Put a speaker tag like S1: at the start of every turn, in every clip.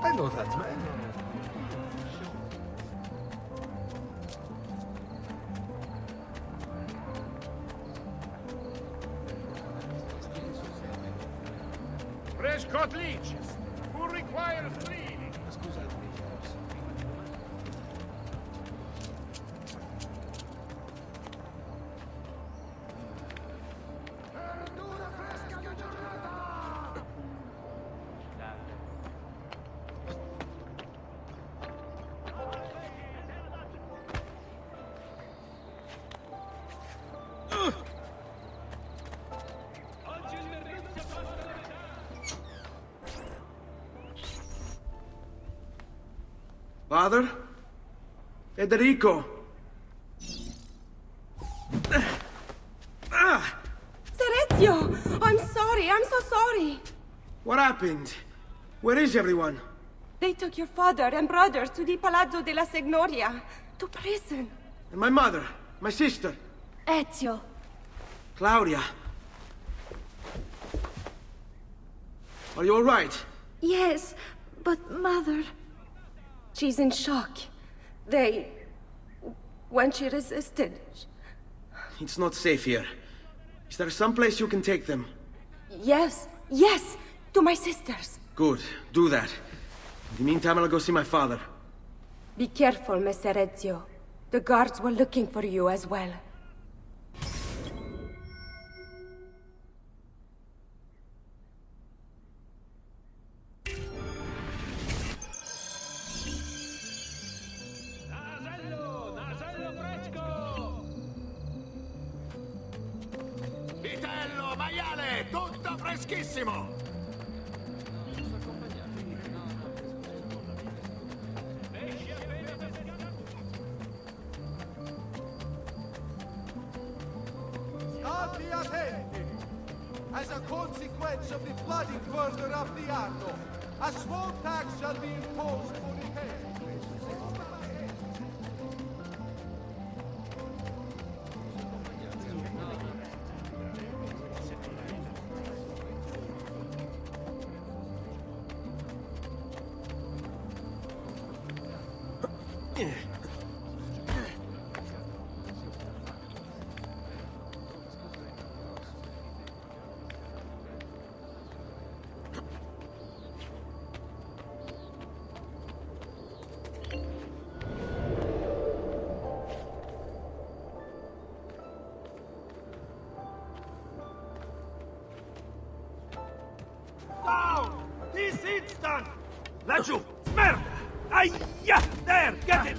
S1: I know that man.
S2: Fresh cut leeches. Who requires cleaning?
S3: Father? Federico! Ah!
S4: Serezio! I'm sorry, I'm so sorry.
S3: What happened? Where is everyone?
S4: They took your father and brothers to the Palazzo della Signoria, to prison.
S3: And my mother? My sister?
S4: Ezio,
S3: Claudia? Are you alright?
S4: yes, but mother... She's in shock. They... When she resisted...
S3: It's not safe here. Is there some place you can take them?
S4: Yes, yes, to my sisters.
S3: Good, do that. In the meantime, I'll go see my father.
S4: Be careful, Messer Ezio. The guards were looking for you as well.
S5: Vitello, maiale, tutto freschissimo!
S6: State attenti! As a consequence of the flooding further up the Arno, a small tax shall be imposed for repair.
S2: Instant! Laggiù! Aia! There! Get him!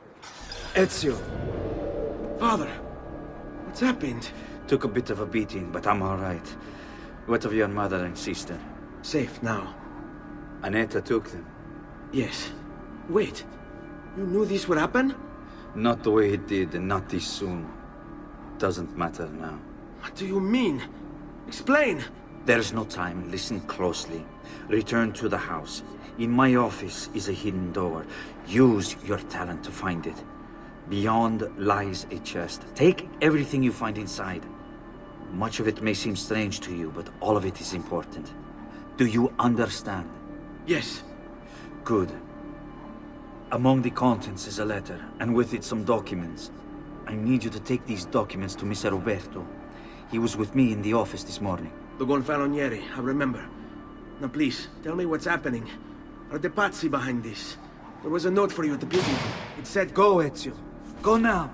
S3: Ezio! Father! What's happened?
S7: Took a bit of a beating, but I'm all right. What of your mother and sister?
S3: Safe now.
S7: Annetta took them.
S3: Yes. Wait. You knew this would happen?
S7: Not the way it did, and not this soon. Doesn't matter now.
S3: What do you mean? Explain!
S7: There's no time. Listen closely. Return to the house. In my office is a hidden door. Use your talent to find it. Beyond lies a chest. Take everything you find inside. Much of it may seem strange to you, but all of it is important. Do you understand?
S3: Yes.
S7: Good. Among the contents is a letter, and with it some documents. I need you to take these documents to Messer Uberto. He was with me in the office this morning.
S3: The Gonfaloniere, I remember. Now please, tell me what's happening. Are the Pazzi behind this? There was a note for you at the building. It said,
S7: Go, Ezio. Go now.